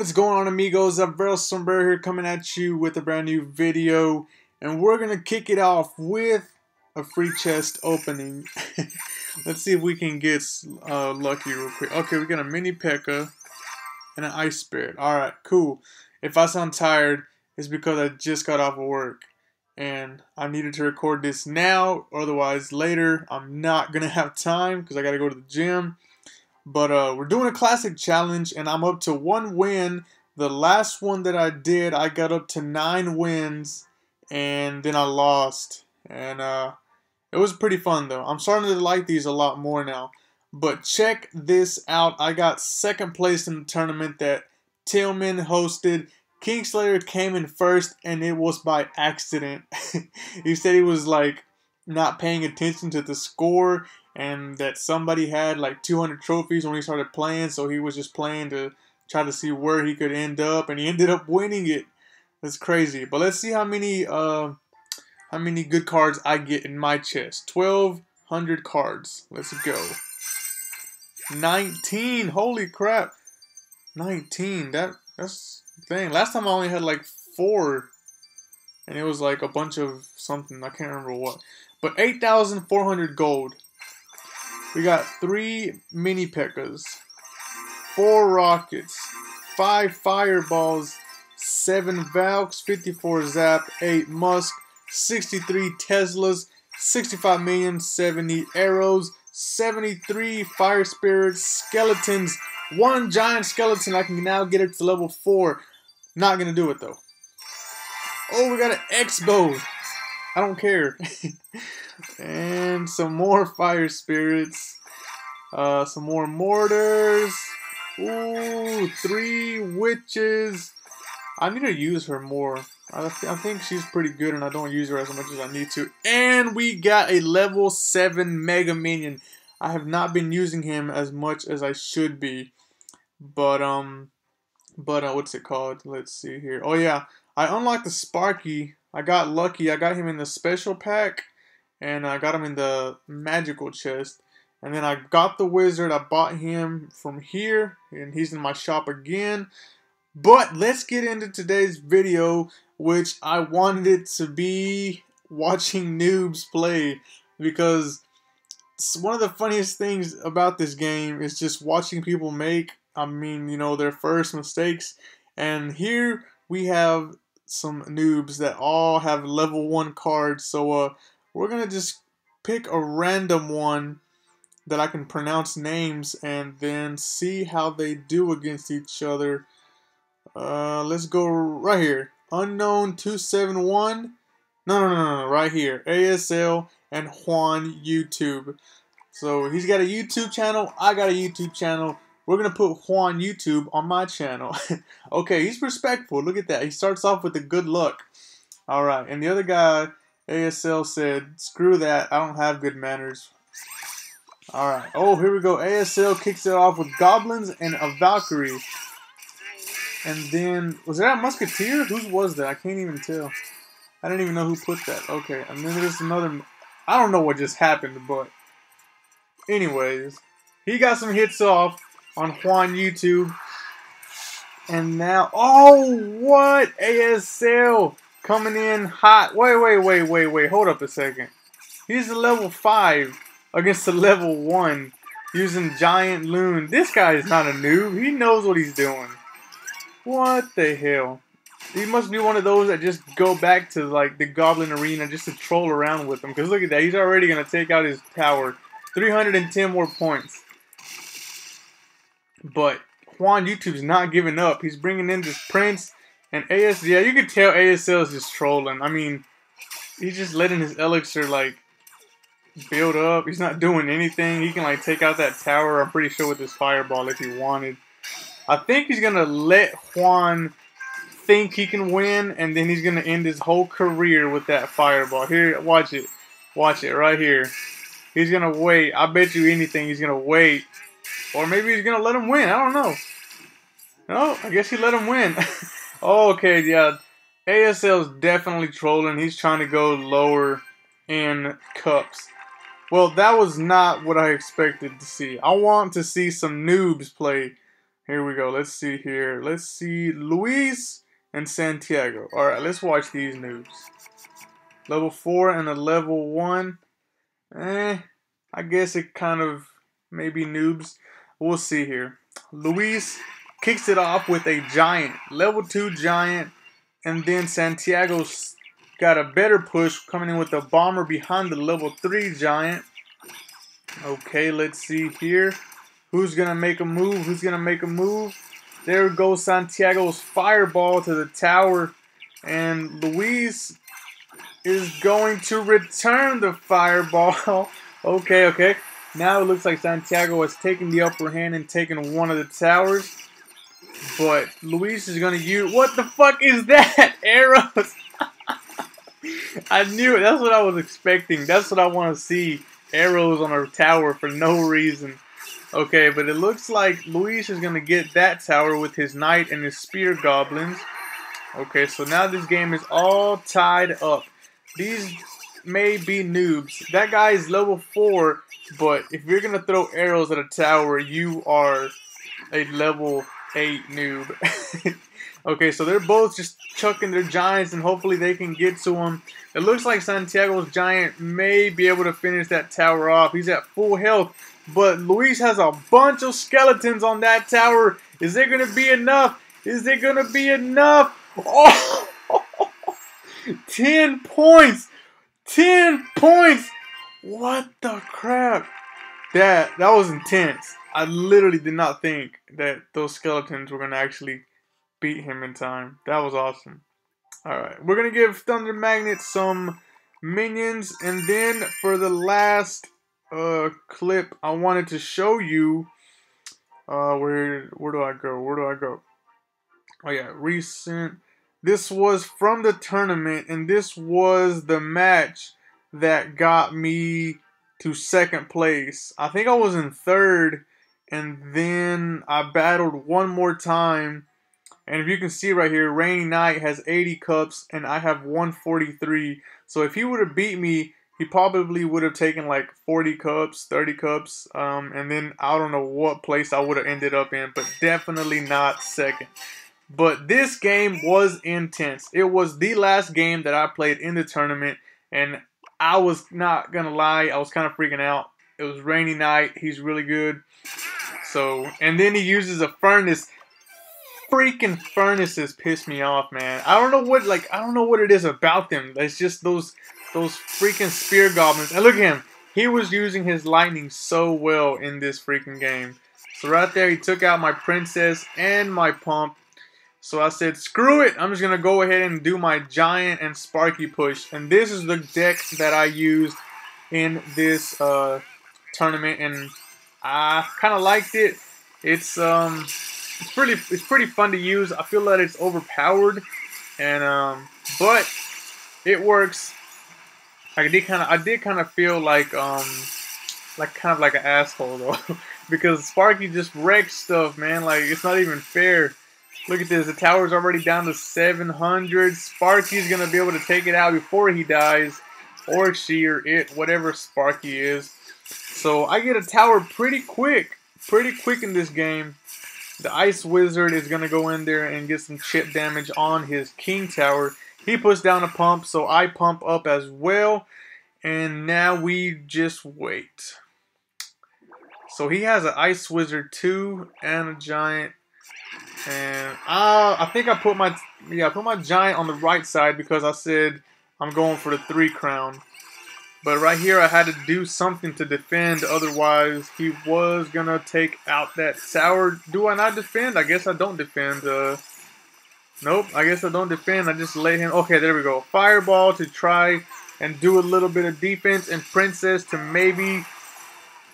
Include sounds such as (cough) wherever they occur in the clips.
What is going on amigos? Alvaro Sombrero here coming at you with a brand new video and we're gonna kick it off with a free chest opening. (laughs) Let's see if we can get uh, lucky real quick. Okay, we got a mini P.E.K.K.A and an ice spirit. Alright, cool. If I sound tired, it's because I just got off of work and I needed to record this now, otherwise later I'm not gonna (laughs) have time because I gotta go to the gym. But uh, we're doing a classic challenge, and I'm up to one win. The last one that I did, I got up to nine wins, and then I lost. And uh, it was pretty fun though. I'm starting to like these a lot more now. But check this out. I got second place in the tournament that Tillman hosted. Kingslayer came in first, and it was by accident. (laughs) he said he was like not paying attention to the score and that somebody had like 200 trophies when he started playing, so he was just playing to try to see where he could end up, and he ended up winning it. That's crazy. But let's see how many uh, how many good cards I get in my chest. 1,200 cards. Let's go. 19. Holy crap. 19. That that's thing. Last time I only had like four, and it was like a bunch of something. I can't remember what. But 8,400 gold. We got three mini P.E.K.K.A.s, four rockets, five fireballs, seven Valks, 54 Zap, eight Musk, 63 Teslas, 65 minions, 70 arrows, 73 fire spirits, skeletons, one giant skeleton. I can now get it to level 4. Not gonna do it though. Oh, we got an X-Bow. I don't care. and some more fire spirits. Uh, some more mortars. Ooh, three witches. I need to use her more. I, th I think she's pretty good and I don't use her as much as I need to. And we got a level 7 Mega Minion. I have not been using him as much as I should be. But, um, but, uh, what's it called? Let's see here. Oh, yeah. I unlocked the Sparky I got lucky. I got him in the special pack, and I got him in the magical chest. And then I got the wizard. I bought him from here, and he's in my shop again. But let's get into today's video, which I wanted it to be watching (laughs) noobs play because one of the funniest things about this game is just watching people make, I mean, you know, their first mistakes. And here we have some noobs that all have level 1 cards. So uh, we're going to just pick a random one that I can pronounce names and then see how they do against each other. Uh, let's go right here. Unknown 271. No, no, no, no, right here. ASL and Juan YouTube. So he's got a YouTube channel. I got a YouTube channel. We're to put Juan YouTube on my channel. (laughs) okay, he's respectful. Look at that. He starts off with a good look. All right. And the other guy, ASL, said, screw that. I don't have good manners. All right. Oh, here we go. ASL kicks it off with Goblins and a Valkyrie. And then, was that a Musketeer? Who was that? I can't even tell. I didn't even know who put that. Okay. And then there's another. I don't know what just happened, but. Anyways, he got some hits off on Juan YouTube. And now, oh, what? ASL coming in hot. Wait, wait, wait, wait, wait. Hold up a second. He's a level 5 against a level 1 using Giant Loon. This guy is not a noob. He knows what he's doing. What the hell? He must be one of those that just go back to like the Goblin Arena just to troll around with him. Because look at that. He's already going to take out his tower. 310 more points. But Juan YouTube's not giving up. He's bringing in this Prince and AS. Yeah, you can tell ASL is just trolling. I mean, he's just letting his elixir like build up. He's not doing anything. He can like take out that tower. I'm pretty sure with his fireball if he wanted. I think he's gonna let Juan think he can win, and then he's gonna end his whole career with that fireball. Here, watch it. Watch it right here. He's gonna wait. I bet you anything he's gonna wait or maybe he's to let him win. I don't know. No, I guess he let him win. (laughs) oh, okay, yeah. ASL's definitely trolling. He's trying to go lower in cups. Well, that was not what I expected to see. I want to see some noobs play. Here we go. Let's see here. Let's see Luis and Santiago. All right, let's watch these noobs. Level 4 and a level 1. Eh, I guess it kind of maybe noobs. We'll see here. Luis kicks it off with a giant, level 2 giant, and then Santiago's got a better push coming in with a bomber behind the level 3 giant. Okay, let's see here. Who's going to make a move? Who's going to make a move? There goes Santiago's fireball to the tower. And Luis is going to return the fireball. (laughs) okay, okay. Now it looks like Santiago has taken the upper hand and taken one of the towers. But Luis is going to use... What the fuck is that? (laughs) Arrows! (laughs) I knew it. That's what I was expecting. That's what I want to see. Arrows on a tower for no reason. Okay, but it looks like Luis is going to get that tower with his knight and his spear goblins. Okay, so now this game is all tied up. These may be noobs. That guy is level 4, but if you're going to throw arrows at a tower, you are a level 8 noob. (laughs) okay, so they're both just chucking their giants, and hopefully they can get to him. It looks like Santiago's giant may be able to finish that tower off. He's at full health. But Luis has a bunch of skeletons on that tower. Is there going to be enough? Is there going to be enough? (laughs) Oh! (laughs) 10 points! 10 points! What the crap? That that was intense. I literally did not think that those skeletons were to actually beat him in time. That was awesome. Alright, we're to give Thunder Magnet some minions. And then for the last uh, clip, I wanted to show you. Uh, where where do I go? Where do I go? Oh yeah, recent. This was from the tournament, and this was the match that got me to second place. I think I was in third, and then I battled one more time. And if you can see right here, Rainy Knight has 80 cups, and I have 143. So if he would have beat me, he probably would have taken like 40 cups, 30 cups, um, and then I don't know what place I would have ended up in, but definitely not second. But this game was intense. It was the last game that I played in the tournament, and I was not gonna lie, I was kind of freaking out. It was Rainy Knight. He's really good. So, and then he uses a furnace. Freaking furnaces piss me off, man. I don't know what like I don't know what it is about them. It's just those those freaking spear goblins. And look at him. He was using his lightning so well in this freaking game. So right there, he took out my princess and my pump. So I said, screw it. I'm just going to go ahead and do my giant and sparky push. And this is the deck that I used in this uh, tournament. And I kind of liked it. It's um, it's pretty it's pretty fun to use. I feel that it's overpowered, and um, but it works. I did kind of I did kind of feel like um like kind of like an asshole though (laughs) because Sparky just wrecks stuff, man. Like it's not even fair. Look at this. The tower's already down to 700. Sparky's gonna be able to take it out before he dies, or she or it, whatever Sparky is. So I get a tower pretty quick, pretty quick in this game. The Ice Wizard is gonna go in there and get some chip damage on his King Tower. He puts down a pump, so I pump up as well. And now we just wait. So he has an Ice Wizard 2 and a Giant. And uh, I think I put my yeah I put my Giant on the right side because I said I'm going for the 3 crown. But right here I had to do something to defend, otherwise he was to take out that tower. Do I not defend? I guess I don't defend. Uh, Nope, I guess I don't defend. I just let him. Okay, there we go. Fireball to try and do a little bit of defense, and Princess to maybe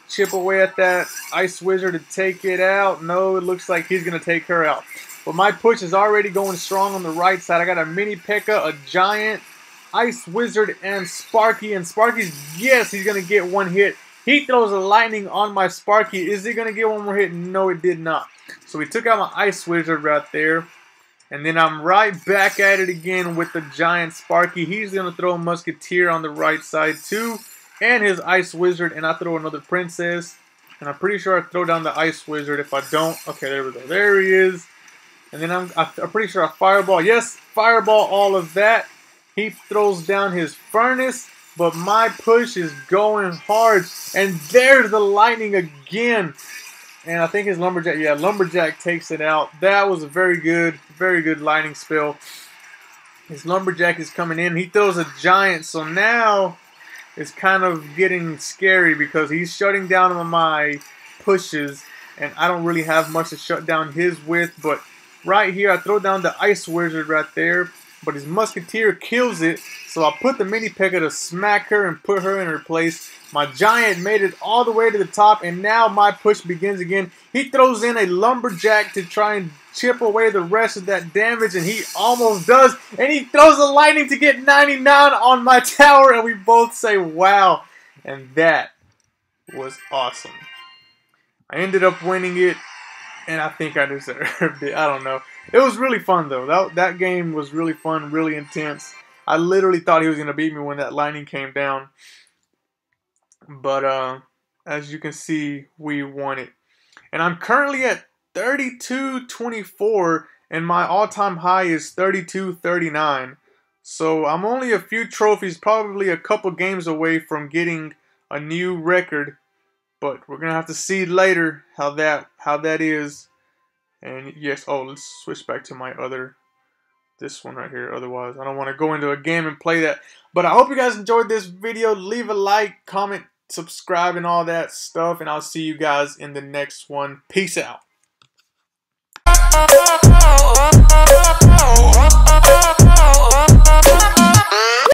chip away at that Ice Wizard to take it out. No, it looks like he's going to take her out. But my push is already going strong on the right side. I got a Mini P.E.K.K.A, a Giant, Ice Wizard, and Sparky. And Sparky's, yes, he's going to get one hit. He throws a lightning on my Sparky. Is he going to get one more hit? No, it did not. So we took out my Ice Wizard right there. And then I'm right back at it again with the giant Sparky. He's going to throw a Musketeer on the right side too. And his Ice Wizard. And I throw another Princess. And I'm pretty sure I throw down the Ice Wizard. If I don't, okay, there we go. There he is. And then I'm, I'm pretty sure I Fireball. Yes, Fireball all of that. He throws down his Furnace, but my push is going hard. And there's the Lightning again. And I think his Lumberjack, yeah, Lumberjack takes it out. That was a very good, very good Lightning spell. His Lumberjack is coming in. He throws a Giant, so now it's kind of getting scary because he's shutting down my pushes. And I don't really have much to shut down his with, but right here, I throw down the Ice Wizard right there, but his Musketeer kills it, so I put the Mini P.E.K.K.A to smack her and put her in her place. My Giant made it all the way to the top, and now my push begins again. He throws in a Lumberjack to try and chip away the rest of that damage, and he almost does. And he throws the Lightning to get 99 on my (laughs) tower, and we both say, wow. And that was awesome. I ended up winning it and I think I deserved it. (laughs) I don't know. It was really fun though. That that game was really fun, really intense. I literally thought he was gonna beat me when that lightning came down. But uh, as you can see, we won it. And I'm currently at 32-24, and my all-time high is 32-39. So I'm only a few trophies, probably a couple games away from getting a new record but we're gonna have to see later how that how that is. And yes, oh, let's switch back to my other this one right here. Otherwise, I don't want to go into a game and play that. But I hope you guys enjoyed this video. Leave a like, comment, subscribe, and all that stuff. And I'll see you guys in the next one. Peace out.